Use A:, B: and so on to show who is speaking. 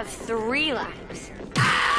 A: have three lives. Ah!